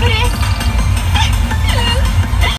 Siempre